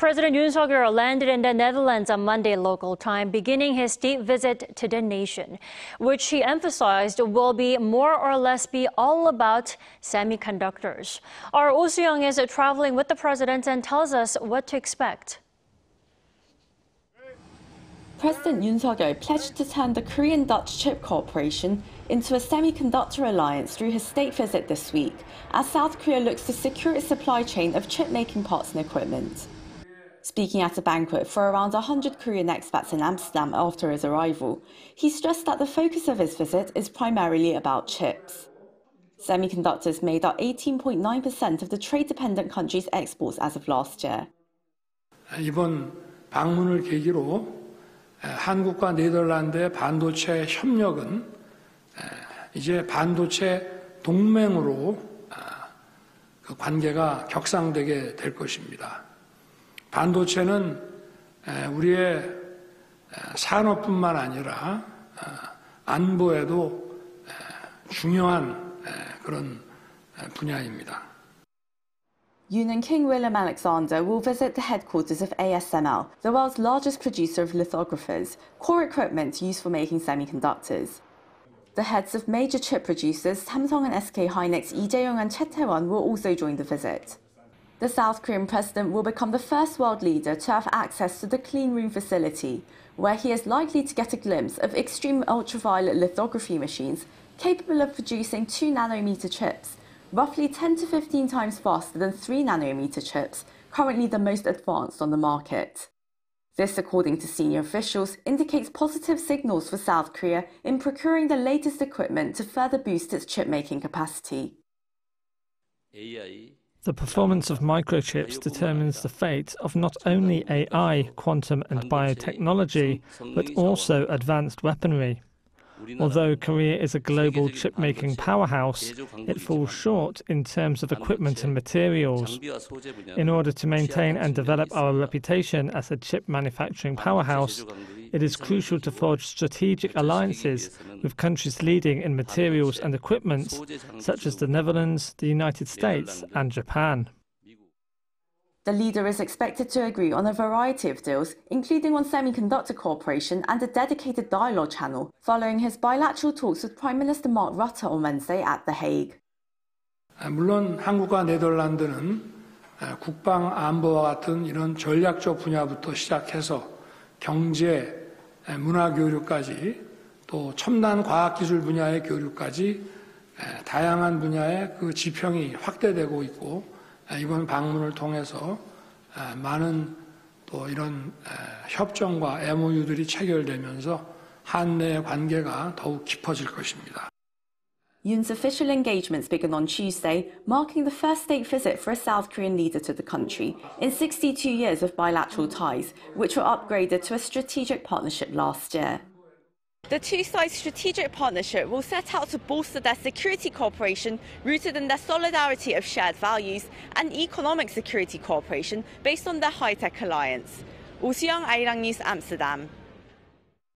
President Yoon landed in the Netherlands on Monday local time, beginning his state visit to the nation, which he emphasized will be more or less be all about semiconductors. Our Oh is traveling with the president and tells us what to expect. President Yoon Suk-yeol pledged to turn the Korean-Dutch chip cooperation into a semiconductor alliance through his state visit this week, as South Korea looks to secure its supply chain of chip-making parts and equipment. Speaking at a banquet for around 100 Korean expats in Amsterdam after his arrival, he stressed that the focus of his visit is primarily about chips. Semiconductors made up 18.9% of the trade-dependent country's exports as of last year. 이번 방문을 계기로 한국과 네덜란드의 반도체 협력은 이제 반도체 동맹으로 그 관계가 격상되게 될 것입니다. 반도체는 우리의 산업뿐만 아니라 안보에도 중요한 그런 분야입니다. King Willem Alexander will visit the headquarters of ASML, the world's largest producer of lithographers, core equipment used for making semiconductors. The heads of major chip producers Samsung and SK Hynix, Lee Jae-yong and Chey Tae-won will also join the visit. The South Korean president will become the first world leader to have access to the clean room facility, where he is likely to get a glimpse of extreme ultraviolet lithography machines capable of producing 2 nanometer chips, roughly 10 to 15 times faster than 3 nanometer chips, currently the most advanced on the market. This, according to senior officials, indicates positive signals for South Korea in procuring the latest equipment to further boost its chip making capacity. AI The performance of microchips determines the fate of not only AI, quantum, and biotechnology, but also advanced weaponry. Although Korea is a global chip making powerhouse, it falls short in terms of equipment and materials. In order to maintain and develop our reputation as a chip manufacturing powerhouse, it is crucial to forge strategic alliances with countries leading in materials and equipment, such as the Netherlands, the United States, and Japan. The leader is expected to agree on a variety of deals, including on semiconductor cooperation and a dedicated dialogue channel, following his bilateral talks with Prime Minister Mark Rutte on Wednesday at The Hague. 물론 한국과 네덜란드는 국방 안보와 같은 이런 전략적 분야부터 시작해서 경제, 문화 교류까지 또 첨단 과학 기술 분야의 교류까지 다양한 분야의 그 지평이 확대되고 있고 이번 방문을 통해서 많은 또 이런 협정과 MOU들이 체결되면서 한내의 관계가 더욱 깊어질 것입니다. Yoon's official engagements began on Tuesday, marking the first state visit for a South Korean leader to the country in 62 years of bilateral ties, which were upgraded to a strategic partnership last year. The two sides' strategic partnership will set out to bolster their security cooperation rooted in their solidarity of shared values and economic security cooperation based on their high tech alliance. Oh Soo-young, News, Amsterdam.